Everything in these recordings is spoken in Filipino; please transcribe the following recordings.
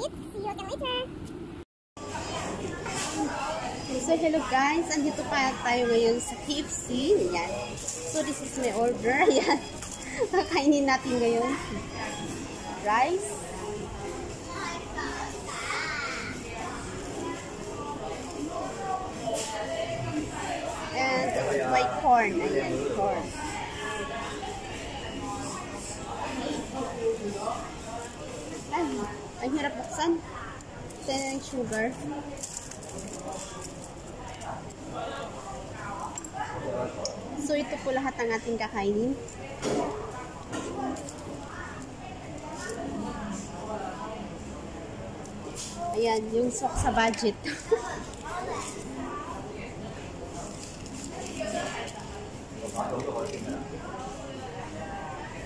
Ulit. See you again later. So, hello guys. Andito pa tayo ngayon sa KFC. Yan. So, this is my order. Yan. Kakainin natin ngayon. Rice. And white corn. Ayan, corn. Ay, ang hirap buksan. Ito sugar. So, ito po lahat ang ating kakainin. Ayan, yung sok sa budget.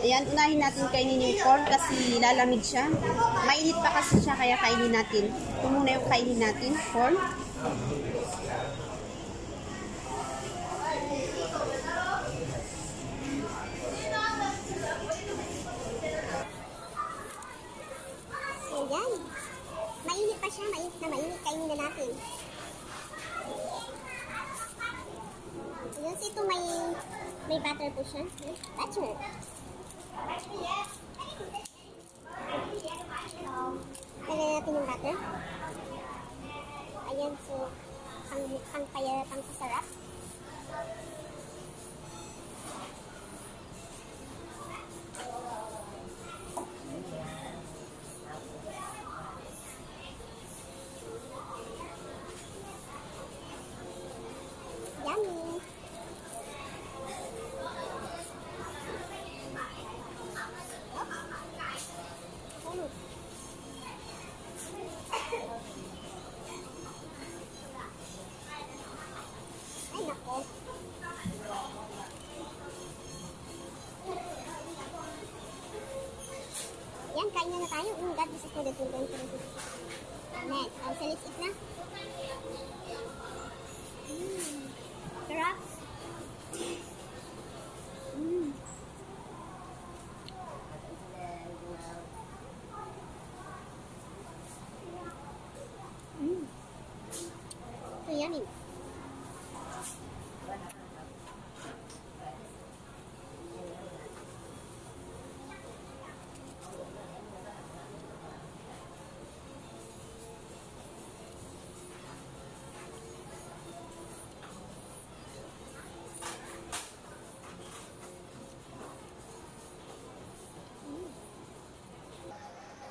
Ayan, unahin natin kainin yung corn kasi lalamig siya. Mainit pa kasi siya kaya kainin natin. Ito muna yung kainin natin, corn. So, yan. Mainit pa siya. Mainit na mainit. Kainin na natin. Yun, ito may may butter po siya. Butter. Lagyan natin yung butter. Ayan, so pang, pang kaya, pang pasarap. Yan, kain na na tayo. Oh my God, this is for the children. Next, um, so let's eat na. Mm. Sarap. Mm. Mm. So yummy.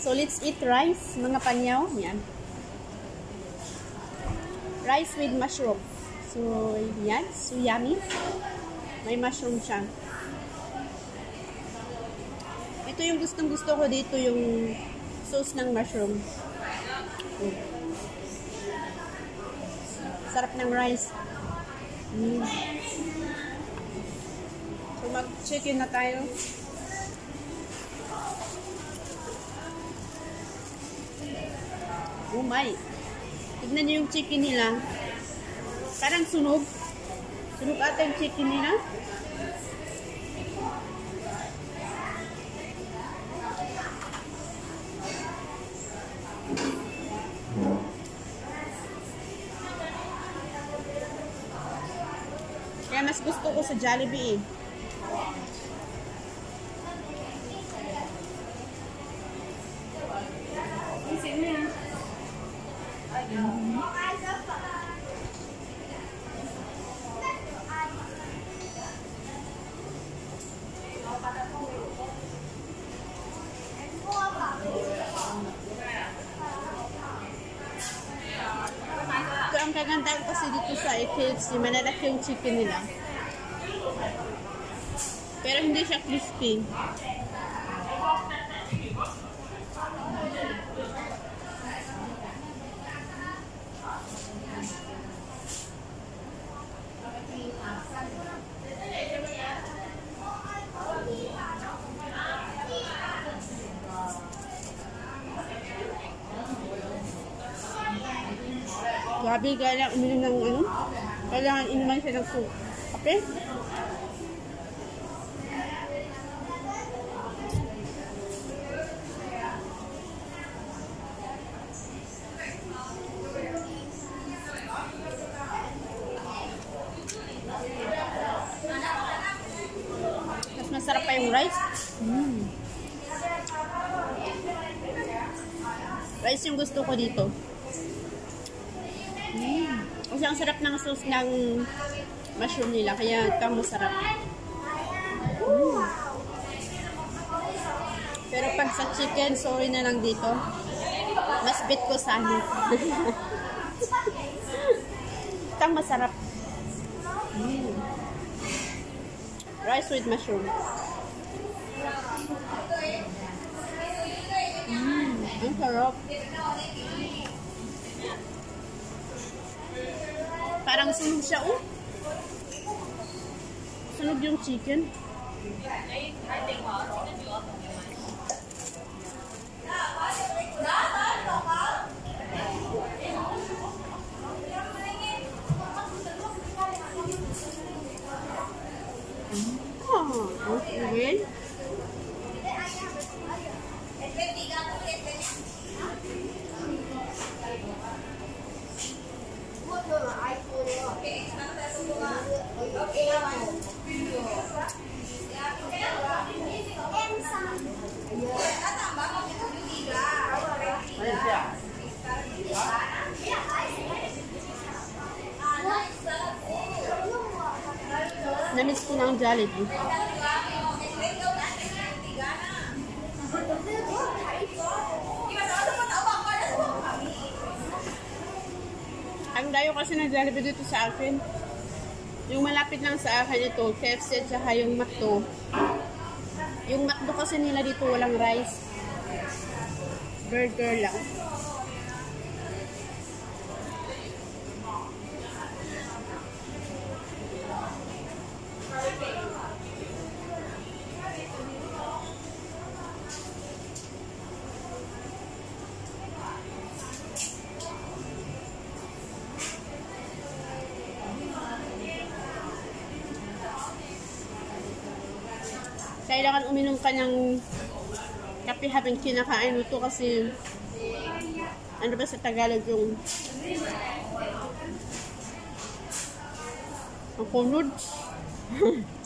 So, let's eat rice, mga panyaw. Yan. Rice with mushroom. So, yan. So, yummy. May mushroom siya. Ito yung gustong gusto ko dito, yung sauce ng mushroom. Mm. Sarap ng rice. Mm. So, mag-chicken na tayo. Oh my. Tignan niyo yung chicken nila. Parang sunog. Sunog ata yung chicken nila. Kaya mas gusto ko sa Jollibee eh. Ang kagandahan kasi dito sa KFC, malalaki yung chicken nila. Pero hindi siya crispy. Grabe, kaya uminom ng ano? Kailangan inuman siya ng soup. Okay? Mas masarap pa yung rice. Mm. Rice yung gusto ko dito. Mm. Kasi ang sarap ng sauce ng mushroom nila, kaya ito ang masarap. Mm. Pero pag sa chicken, sorry na lang dito. Mas bit ko sana. ito ang masarap. Mm. Rice with mushroom. Mm, ang sarap. Parang sunog siya, oh. Sunog yung chicken. Oh, okay. Namiss ko ang Jollibee. Ang dayo kasi ng Jollibee dito sa akin. Yung malapit lang sa akin ito, KFC at saka yung McDo. Yung McDo kasi nila dito walang rice. Burger lang. Kailangan uminom ka ng kape habang kinakain mo kasi ano ba sa Tagalog yung ang kunod